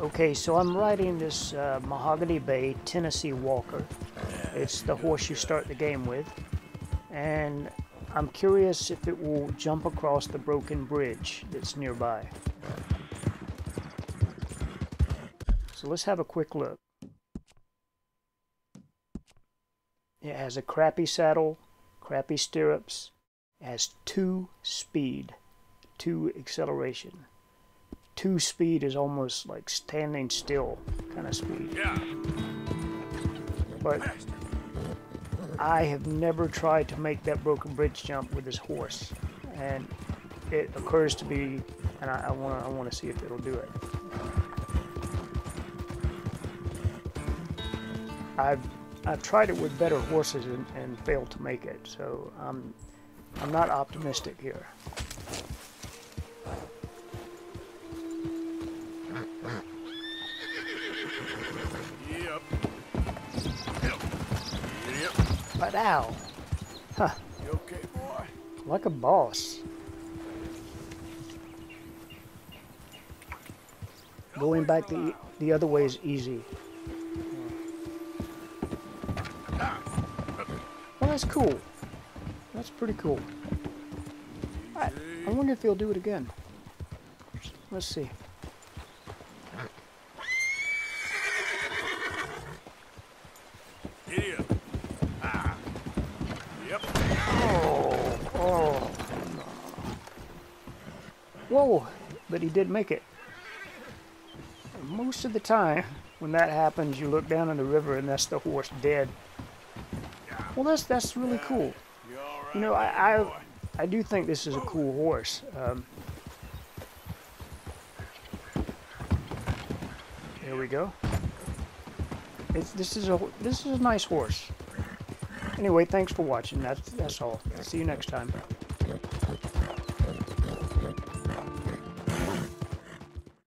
Okay, so I'm riding this uh, Mahogany Bay Tennessee Walker. It's the horse you start the game with. And I'm curious if it will jump across the broken bridge that's nearby. So let's have a quick look. It has a crappy saddle, crappy stirrups, it has two speed, two acceleration two speed is almost like standing still kind of speed. Yeah. But I have never tried to make that broken bridge jump with this horse, and it occurs to be, and I want to I want to see if it'll do it. I've I've tried it with better horses and, and failed to make it, so I'm I'm not optimistic here. But ow, You okay, boy? like a boss. Going back the the other way is easy. Well, that's cool. That's pretty cool. I, I wonder if he'll do it again. Let's see. Whoa, but he did make it. Most of the time, when that happens, you look down in the river and that's the horse dead. Well, that's that's really cool. You know, I? I, I do think this is a cool horse. Um, there we go. It's this is a this is a nice horse. Anyway, thanks for watching. That's that's all. See you next time.